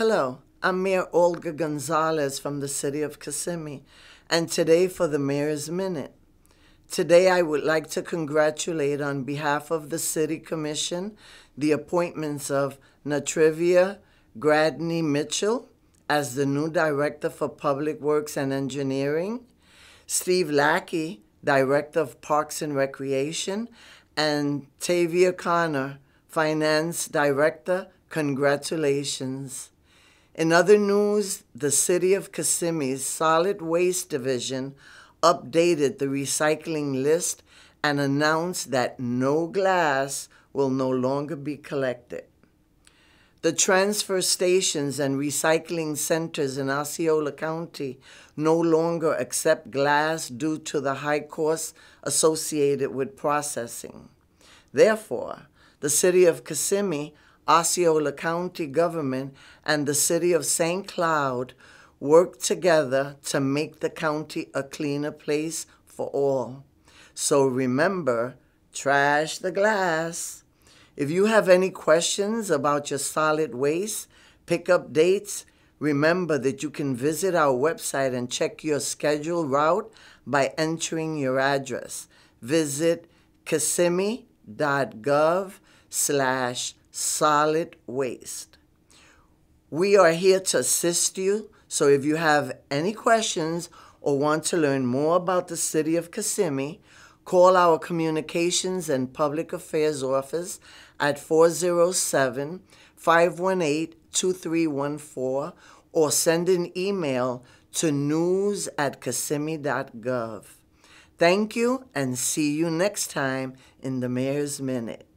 Hello, I'm Mayor Olga Gonzalez from the city of Kissimmee, and today for the Mayor's Minute. Today I would like to congratulate on behalf of the City Commission the appointments of Natrevia Gradney Mitchell as the new Director for Public Works and Engineering, Steve Lackey, Director of Parks and Recreation, and Tavia Conner, Finance Director. Congratulations. In other news, the City of Kissimmee's Solid Waste Division updated the recycling list and announced that no glass will no longer be collected. The transfer stations and recycling centers in Osceola County no longer accept glass due to the high costs associated with processing. Therefore, the City of Kissimmee Osceola County government and the city of St. Cloud work together to make the county a cleaner place for all. So remember, trash the glass. If you have any questions about your solid waste, pickup dates, remember that you can visit our website and check your scheduled route by entering your address. Visit kissimmee.gov slash solid waste. We are here to assist you, so if you have any questions or want to learn more about the City of Kissimmee, call our Communications and Public Affairs Office at 407 518 2314 or send an email to news at kissimmee.gov. Thank you and see you next time in the Mayor's Minute.